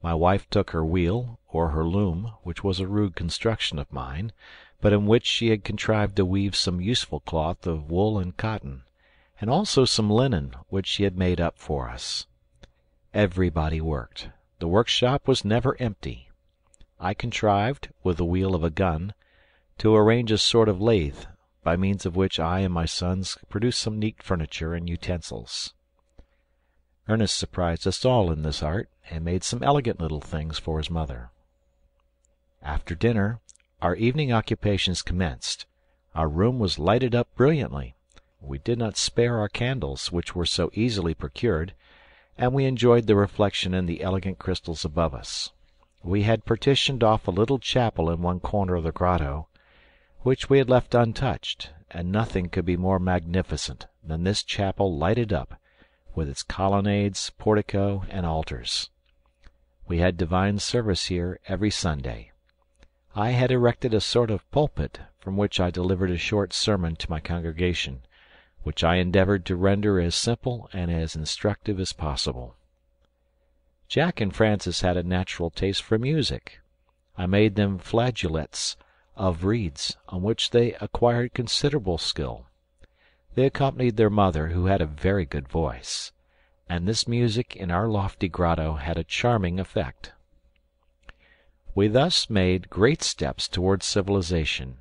My wife took her wheel, or her loom, which was a rude construction of mine, but in which she had contrived to weave some useful cloth of wool and cotton, and also some linen, which she had made up for us. Everybody worked; the workshop was never empty. I contrived, with the wheel of a gun, to arrange a sort of lathe, by means of which I and my sons produced some neat furniture and utensils. Ernest surprised us all in this art, and made some elegant little things for his mother. After dinner, our evening occupations commenced. Our room was lighted up brilliantly. We did not spare our candles, which were so easily procured, and we enjoyed the reflection in the elegant crystals above us. We had partitioned off a little chapel in one corner of the grotto, which we had left untouched, and nothing could be more magnificent than this chapel lighted up, with its colonnades, portico, and altars. We had divine service here every Sunday. I had erected a sort of pulpit, from which I delivered a short sermon to my congregation, which I endeavored to render as simple and as instructive as possible. Jack and Francis had a natural taste for music. I made them flageolets of reeds, on which they acquired considerable skill. They accompanied their mother, who had a very good voice, and this music in our lofty grotto had a charming effect. We thus made great steps towards civilization,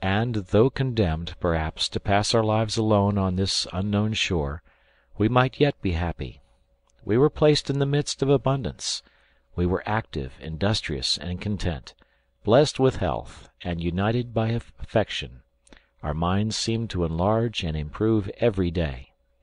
and though condemned, perhaps, to pass our lives alone on this unknown shore, we might yet be happy. We were placed in the midst of abundance. We were active, industrious, and content, blessed with health, and united by affection. Our minds seemed to enlarge and improve every day.